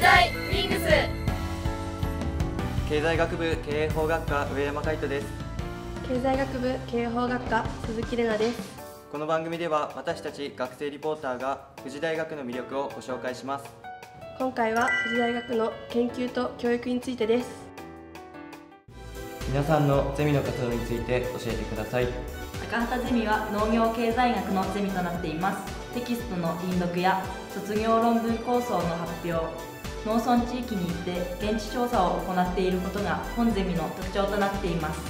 時代ウィングス。経済学部経営法学科上山海人です。経済学部経営法学科鈴木玲奈です。この番組では私たち学生リポーターが富士大学の魅力をご紹介します。今回は富士大学の研究と教育についてです。皆さんのゼミの活動について教えてください。高畑ゼミは農業経済学のゼミとなっています。テキストの輪読や卒業論文構想の発表農村地域に行って現地調査を行っていることが本ゼミの特徴となっています。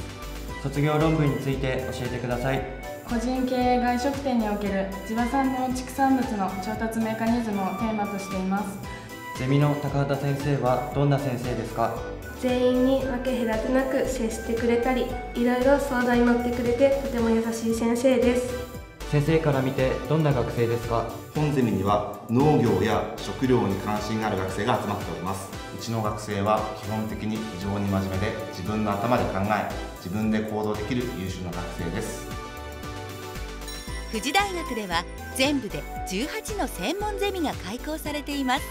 卒業論文について教えてください。個人経営外食店における地場産の畜産物の調達メカニズムをテーマとしています。ゼミの高畑先生はどんな先生ですか？全員に分け隔てなく接してくれたりいろいろ相談に乗ってくれてとても優しい先生です先生から見てどんな学生ですか？本ゼミには農業や食料に関心がある学生が集まっております。うちの学生は基本的に非常に真面目で自分の頭で考え自分で行動できる優秀な学生です。富士大学では全部で18の専門ゼミが開講されています。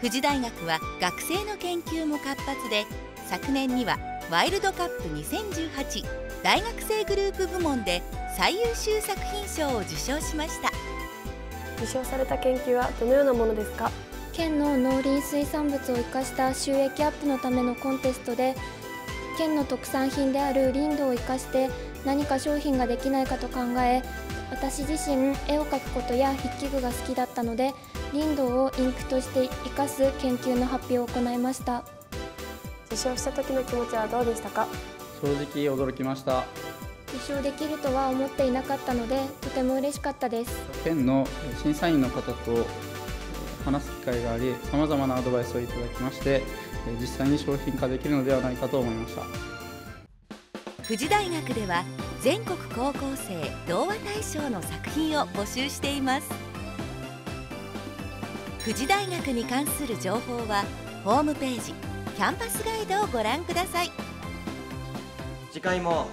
富士大学は学生の研究も活発で昨年にはワイルドカップ2018大学生グループ部門で最優秀作品賞を受賞しました。受賞された研究はどのようなものですか？県の農林水産物を生かした収益アップのためのコンテストで県の特産品である林道を生かして何か商品ができないかと考え私自身絵を描くことや筆記具が好きだったので林道をインクとして生かす研究の発表を行いました。受賞した時の気持ちはどうでしたか？正直驚きました受賞できるとは思っていなかったのでとても嬉しかったです。県の審査員の方と話す機会がありさまざまなアドバイスをいただきまして実際に商品化できるのではないかと思いました。富士大学では全国高校生童話大賞の作品を募集しています。富士大学に関する情報はホームページキャンパスガイドをご覧ください。次回も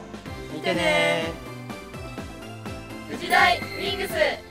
見てね。富士大ウィングス。